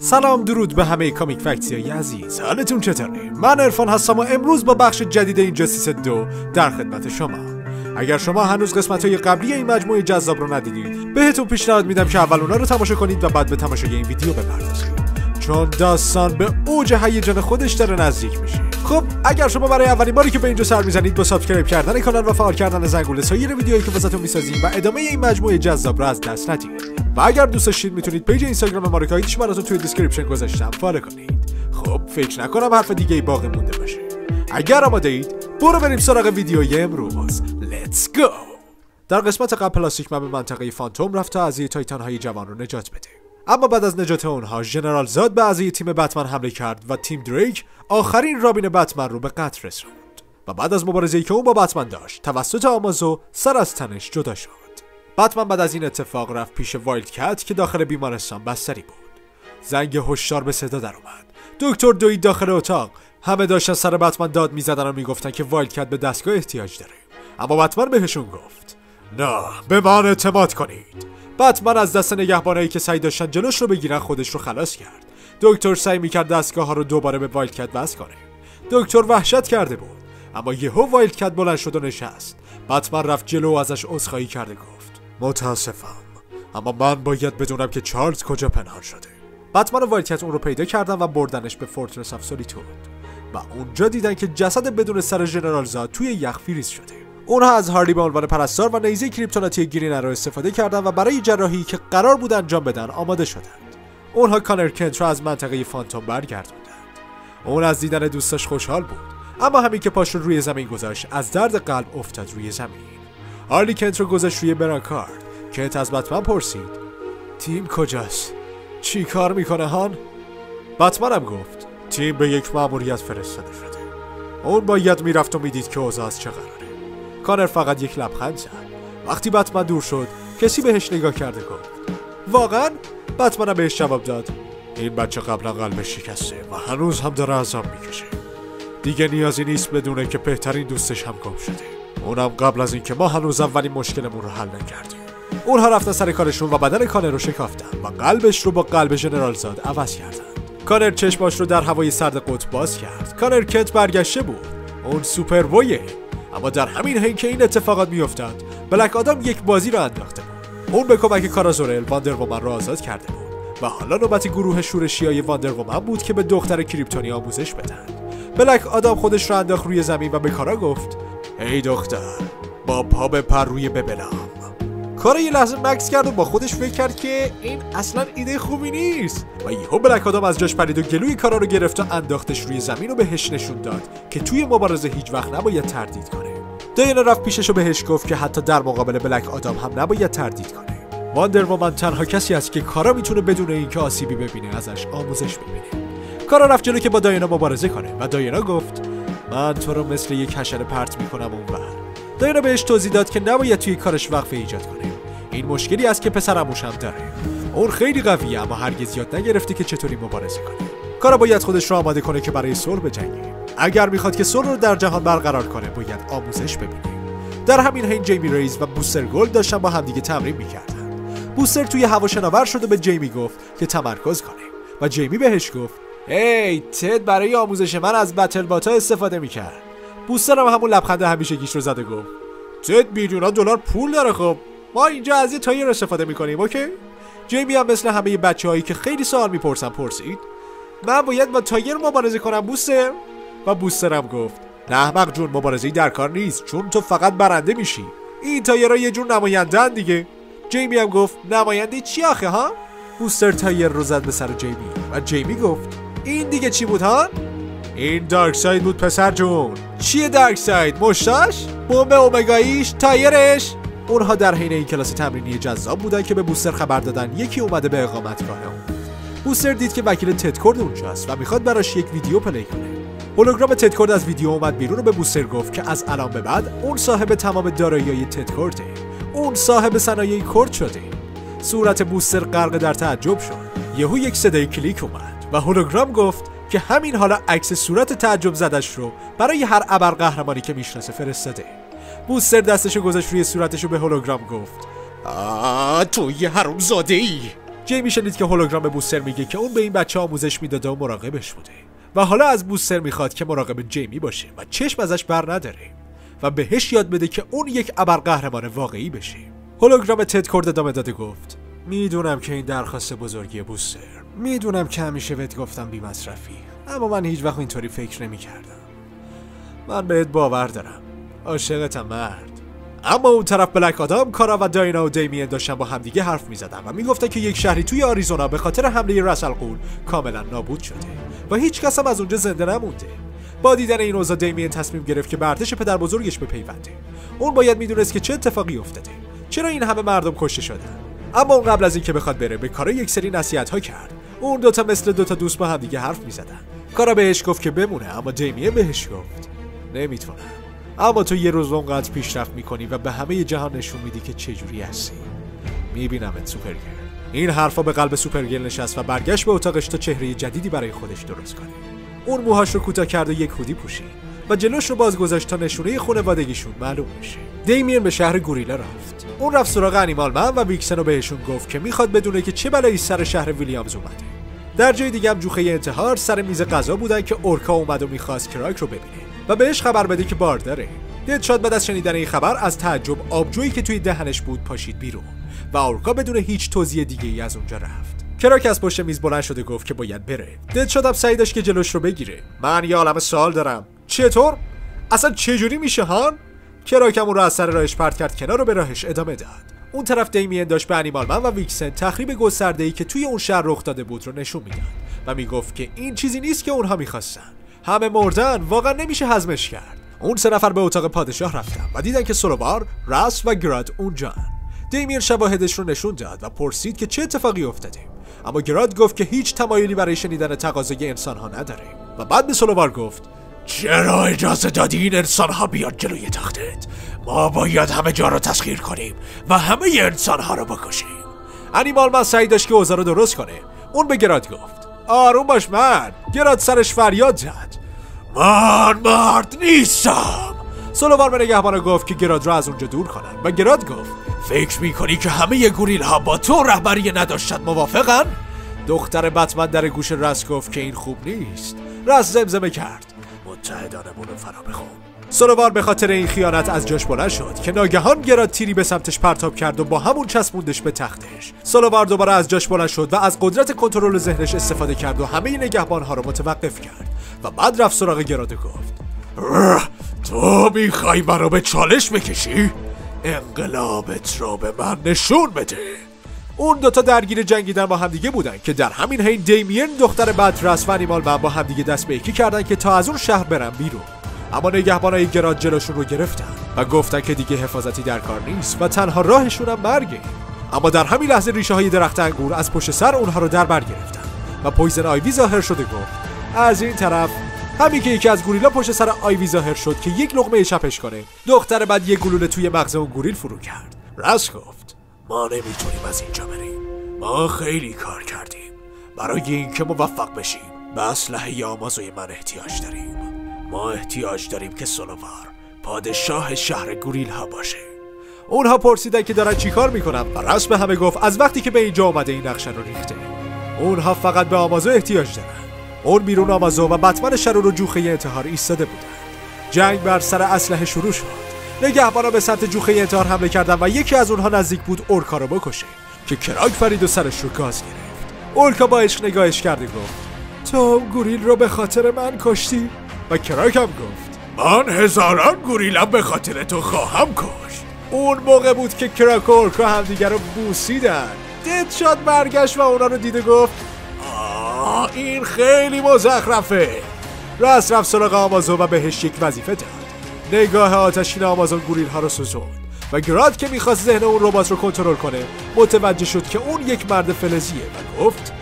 سلام درود به همه Comic Fact ی های عزیز. حالتون چطوره؟ من عرفان هستم و امروز با بخش جدید Injustice 2 در خدمت شما. اگر شما هنوز قسمت های قبلی این مجموعه جذاب رو ندیدید بهتون پیشنهاد میدم که اول اونا رو تماشا کنید و بعد به تماشای این ویدیو بپردازید. چون داستان به اوج هیجان خودش داره نزدیک میشه. خب اگر شما برای اولین باری که به اینجا سر می‌زنید با subscribe کردن کانال و فعال کردن زنگوله سایر ویدیوهایی که واسهتون می‌سازیم و ادامه این مجموعه جذاب رو از دست ندید. و اگر دوست داشتید می‌تونید page اینستاگرام ما رو که آیدیش براتون توی description گذاشتم follow کنید. خب فکر نکنم حرف دیگه ای باقی مونده باشه. اگر آماده اید برو بریم سراغ ویدیوی امروز. let's go در قسمت قبل Plastic Man به منطقه Phantom رفت تا تایتان های جوان رو نجات بده. اما بعد از نجات اونها General Zod به اعضای تیم بتمن حمله کرد و Tim Drake آخرین Robin Batman رو به قتل رسوند. و بعد از مبارزه‌ای که اون با بتمن داشت توسط Amazo سر از تنش جدا شد. بتمن بعد از این اتفاق رفت پیش Wildcat که داخل بیمارستان بستری بود. زنگ هشدار به صدا در اومد. دکتر دوید داخل اتاق. همه داشتن سر بتمن داد می‌زدن و می‌گفتن که Wildcat به دستگاه احتیاج داره. اما بتمن بهشون گفت نه به من اعتماد کنید. بتمن از دست نگهبانایی که سعی داشتن جلوش رو بگیرن خودش رو خلاص کرد. دکتر سعی می‌کرد دستگاه ها رو دوباره به Wildcat وصل کنه. دکتر وحشت کرده بود. اما یهو Wildcat بلند شد و نشست. بتمن رفت جلو و ازش عذرخواهی کرد و گفت متاسفم. اما من باید بدونم که Charles کجا پنهان شده. بتمن و Wildcat اون رو پیدا کردن و بردنش به Fortress of Solitude و اونجا دیدن که جسد بدون سر General Zod توی یخ فریز شده. اونها از Hardy به عنوان پرستار و نیزه کریپتونایتی Green Arrow استفاده کردن و برای جراحی که قرار بود انجام بدن آماده شدند. اونها Conner Kent رو از منطقه Phantom برگردوندند. اون از دیدن دوستش خوشحال بود. اما همین که پاش رو روی زمین گذاشت از درد قلب افتاد روی زمین. هارلی کنت رو گذاشت روی برانکارد کنت از بتمن پرسید. تیم کجاست؟ چی کار می‌کنه هان؟ بتمنم گفت. تیم به یک مأموریت فرستاده شده. اون باید می‌رفت و می‌دید که اوضاع از چه قراره. کانر فقط یک لبخند زد. وقتی بتمن دور شد کسی بهش نگاه کرده گفت. واقعا؟ بتمنم بهش جواب داد. این بچه قبلا قلبش شکسته و هنوز هم داره عذاب می‌کشه. دیگه نیازی نیست بدونه که بهترین دوستش هم گم شده. اونم قبل از اینکه ما هنوز اولین مشکلمون رو حل نکردیم. اونها رفتن سر کارشون و بدن Conner رو شکافتن و قلبش رو با قلب General Zod عوض کردن. Conner چشماش رو در هوای سرد قطب باز کرد. Conner Kent برگشته بود. اون Superboy ه اما در همین حین که این اتفاقات میافتاد Black Adam یک بازی راه انداخته بود. اون به کمک کارا زورل Wonder Woman را آزاد کرده بود. و حالا نوبت گروه شورشی های Wonder بود که به دختر کریپتونی آموزش بدن. بلک آدم خودش را انداخت روی زمین و به کارا گفت ای دختر با پا به پر روی ببلم کارا یه لحظه مکس کرد و با خودش فکر کرد که این اصلا ایده خوبی نیست. و یهو بلک آدم از جاش پرید و گلوی کارا رو گرفت و انداختش روی زمین و بهش نشون داد که توی مبارزه هیچ وقت نباید تردید کنه. دایانا رفت پیشش و بهش گفت که حتی در مقابل بلک آدم هم نباید تردید کنه. واندر وومن تنها کسی است که کارا می‌تونه بدون اینکه آسیبی ببینه ازش آموزش ببینه کارا رفت جلو که با دایانا مبارزه کنه و دایانا گفت من تو رو مثل یک حشره پرت می‌کنم اونور دایانا بهش توضیح داد که نباید توی کارش وقفه ایجاد کنه. این مشکلی است که پسرعموش هم داره. اون خیلی قویه اما هرگز یاد نگرفته که چطوری مبارزه کنه. کارا باید خودش رو آماده کنه که برای صلح بجنگه. اگر می‌خواد که صلح رو در جهان برقرار کنه باید آموزش ببینه. در همین حین Jaime Reyes و Booster Gold داشتن با همدیگه تمرین می‌کردن. Booster توی هوا شناور شد و به Jaime گفت که تمرکز کنه و Jaime بهش گفت هی Ted برای آموزش من از battle bot ها استفاده می‌کرد. Booster هم همون لبخند همیشگیش رو زد و گفت. Ted میلیونا دلار پول داره خب. ما اینجا از یه تایر استفاده می‌کنیم okay؟ Jaime هم مثل همه بچه هایی که خیلی سوال می‌پرسن پرسید. من باید با تایر مبارزه کنم Booster و Booster م گفت. نه احمق جون مبارزه در کار نیست چون تو فقط برنده میشی. این تایرها یه جور نماینده دیگه. جیمی هم گفت نماینده چی آخه ها؟ بوستر تایر رو زد به سر جیمی و جیمی گفت این دیگه چی بود ها؟ این دارک ساید بود پسر جون. چیه دارک ساید؟ مشتاش؟ بمب اومگاییش تایرش؟ اونها در حین این کلاس تمرینی جذاب بودن که به بوستر خبر دادن. یکی اومده به اقامتگاه اون. بوستر دید که وکیل تدکورد اونجاست و می‌خواد براش یک ویدیو play کنه. هولوگرام تدکورد از ویدیو اومد بیرون و به بوستر گفت که از الان به بعد اون صاحب تمام دارایی‌های تدکورده اون صاحب صنایع کرد شده. صورت بوستر غرق در تعجب شد. یهو یک صدای کلیک اومد. و هولوگرام گفت که همین حالا عکس صورت تعجب زدش رو برای هر ابرقهرمانی که می‌شناسه فرستاده. بوستر دستشو گذاشت روی صورتشو به هولوگرام گفت. آه تو یه حروم زاده ای جیمی شنید که هولوگرام بوستر میگه که اون به این بچه آموزش می‌داده و مراقبش بوده. و حالا از بوستر می‌خواد که مراقب جیمی باشه و چشم ازش بر نداره و بهش یاد بده که اون یک ابرقهرمان واقعی بشه. هولوگرام تد کورد ادامه داده گفت. می‌دونم که این درخواست بزرگی بوستر می‌دونم که همیشه بهت گفتم بی مصرفی. اما من هیچ وقت اینطوری فکر نمی کردم من بهت باور دارم. عاشقتم مرد. اما اون طرف بلک آدام کارا و داینا و دیمین داشتن با همدیگه حرف می‌زدن و می‌گفتن که یک شهری توی آریزونا به خاطر حمله رسل قول کاملا نابود شده و هیچ کس هم از اونجا زنده نمونده. با دیدن این اوضاع دیمین تصمیم گرفت که بردش پدر بزرگش بپیونده. اون باید می‌دونست که چه اتفاقی افتاده. چرا این همه مردم کشته شدن؟ اما اون قبل از اینکه بخواد بره به کارا یک سری نصیحت ها کرد. اون دوتا مثل دوتا دوست با همدیگه حرف می‌زدن. کارا بهش گفت که بمونه اما دیمیه بهش گفت. نمی‌تونم. اما تو یه روز اونقدر پیشرفت می‌کنی و به همه جهان نشون میدی که چجوری هستی. میبینمت سوپرگل این حرفا به قلب سوپرگل نشست و برگشت به اتاقش تا چهره جدیدی برای خودش درست کنه. اون موهاش رو کوتاه کرد و یک هودی پوشید و جلوش رو باز گذاشت تا نشونه خانوادگیشون معلوم بشه. دیمین به شهر گوریلا رفت. اون رفت سراغ انیمال من و ویکسن رو بهشون گفت که می‌خواد بدونه که چه بلایی سر شهر ویلیامز اومده. در جای دیگه هم جوخه انتحار سر میز غذا بودن که اورکا اومد و می‌خواست کراک رو ببینه و بهش خبر بده که بار داره. ددشات بعد از شنیدن این خبر از تعجب آبجویی که توی دهنش بود پاشید بیرون و اورکا بدون هیچ توضیح دیگه ای از اونجا رفت. کراک از پشت میز بلند شده گفت که باید بره. ددشات هم سعی داشت که جلوش رو بگیره. من یه عالم سوال دارم. چطور؟ اصلا چجوری میشه هان؟ کراک رو از سر راهش پرت کرد کنار رو به راهش ادامه داد. اون طرف دیمین داشت به انیمالمن و ویکسن تخریب گسترده ای که توی اون شهر رخ داده بود رو نشون می‌داد و می‌گفت که این چیزی نیست که اونها می‌خواستن. همه مردن واقعا نمیشه هضمش کرد. اون سه نفر به اتاق پادشاه رفتن و دیدن که سولوبار، راس و گراد اونجا دیمیر شواهدش رو نشون داد و پرسید که چه اتفاقی افتاده. اما گراد گفت که هیچ تمایلی برای شنیدن تقاضای انسان ها نداره. و بعد به سولوبار گفت چرا اجازه دادی این انسان ها بیاد جلوی تختت؟ ما باید همه جا رو تسخیر کنیم و همه انسان ها رو بکشیم. انیمال من سعی داشت که اوضاع رو درست کنه. اون به گراد گفت. آروم باش من گراد سرش فریاد زد. من مرد نیستم. سولوار به نگهبان گفت که گراد را از اونجا دور کنن. و گراد گفت فکر می‌کنی که همه گوریل ها با تو رهبری نداشتن موافقن؟ دختر بتمن در گوش رس گفت که این خوب نیست. رس زمزمه کرد. متحدانمون رو فرا بخون. سولوار به خاطر این خیانت از جاش بلند شد که ناگهان گراد تیری به سمتش پرتاب کرد و با همون چسبوندش به تختش. سولوار دوباره از جاش بلند شد و از قدرت کنترل ذهنش استفاده کرد و همه نگهبان ها رو متوقف کرد و بعد رفت سراغ گراد گفت تو می‌خوای مرا به چالش بکشی؟ انقلابت رو به من نشون بده. اون دوتا درگیر جنگیدن با همدیگه بودن که در همین حین دیمین دختر بطرس و انیمال من با همدیگه دست به یکی کردن که تا از اون شهر برن بیرون. اما نگهبانای گراد جلوشون رو گرفتن و گفتن که دیگه حفاظتی در کار نیست و تنها راهشون هم مرگه اما در همین لحظه ریشه های درخت انگور از پشت سر اونها رو در بر گرفتن و پویزن آیوی ظاهر شده گفت از این طرف همین که یکی از گوریلا پشت سر آیوی ظاهر شد که یک لقمه چپش کنه دختر بعد یک گلوله توی مغز اون گوریل فرو کرد. راست گفت. ما نمی‌تونیم از اینجا بریم. ما خیلی کار کردیم. برای اینکه موفق بشیم. به اسلحه آمازوی من احتیاج داریم. ما احتیاج داریم که سولوار پادشاه شهر گوریل ها باشه. اونها پرسیدن که دارن چیکار می‌کنن و رسم همه گفت از وقتی که به اینجا آمده این نقشه رو ریخته. اونها فقط به آمازو احتیاج دارن. اون بیرون آمازو و بتمن شرور رو جوخه انتحار ایستاده بودن. جنگ بر سر اسلحه شروع شد. نگهبانا به سمت جوخه انتحار حمله کردن و یکی از اونها نزدیک بود اورکا رو بکشه که کراک فرید و سرش رو گاز گرفت. اورکا با عشق نگاهش کرده گفت تو گوریل رو به خاطر من کشتی؟ و کراک هم گفت من هزاران گوریلم به خاطر تو خواهم کشت. اون موقع بود که کراک و اورکا همدیگه رو بوسیدن. ددشات برگشت و اونا رو دیده گفت آه این خیلی مزخرفه. رس رفت سراغ آمازون و بهش یک وظیفه داد. نگاه آتشین آمازون گوریل ها رو سوزوند و گراد که می‌خواست ذهن اون ربات رو کنترل کنه متوجه شد که اون یک مرد فلزیه و گفت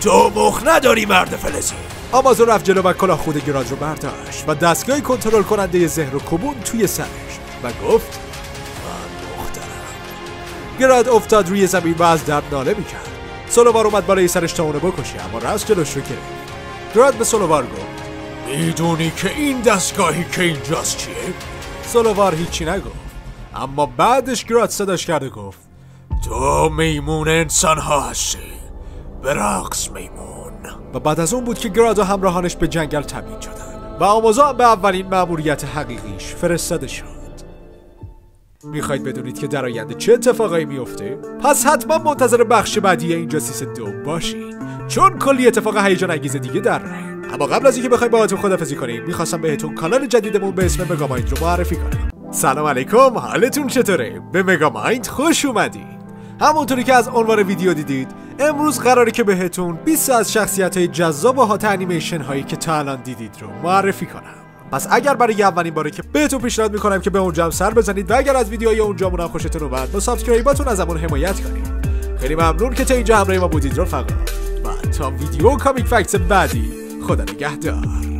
تو مخ نداری مرد فلزی. آمازون رفت جلو و کلاه خود گراد رو برداشت و دستگاه کنترل کننده ذهن رو کبون توی سرش و گفت من دخترم گراد افتاد روی زمین و از درد ناله می‌کرد. سولووار اومد بالای سرش تا اونو بکشه اما رست جلوش رو گرفت. گراد به سولووار گفت می‌دونی که این دستگاهی که اینجاست چیه؟ سولووار هیچی نگفت. اما بعدش گراد صداش کرده گفت تو میمون انسان ها هستی. به رقص میمون. و بعد از اون بود که گراد و همراهانش به جنگل تبدیل شدن. و آموزا به اولین مأموریت حقیقیش فرستاده شد. می‌خواید بدونید که در آینده چه اتفاقایی میفته؟ پس حتما منتظر بخش بعدی این جاسیس دو باشید. چون کلی اتفاق هیجان انگیز دیگه در راهه اما قبل از اینکه بخوایم باهاتون خدافزی کنیم می‌خواستم بهتون کانال جدیدمون به اسم مگامایند رو معرفی کنم. سلام علیکم حالتون چطوره؟ به مگامایند خوش اومدید. همونطوری که از عنوان ویدیو دیدید امروز قراره که بهتون 20 از شخصیت های جذاب و هات انیمیشن هایی که تا الان دیدید رو معرفی کنم. پس اگر برای اولین باره که بهتون پیشنهاد می‌کنم که به اونجا هم سر بزنید و اگر از ویدیوهای اونجا هم خوشتون اومد با subscribe اتون ازمون حمایت کنید. خیلی ممنون که تا اینجا همراه ما بودید رفقا. و تا ویدیو comic fact بعدی. خدا نگهدار.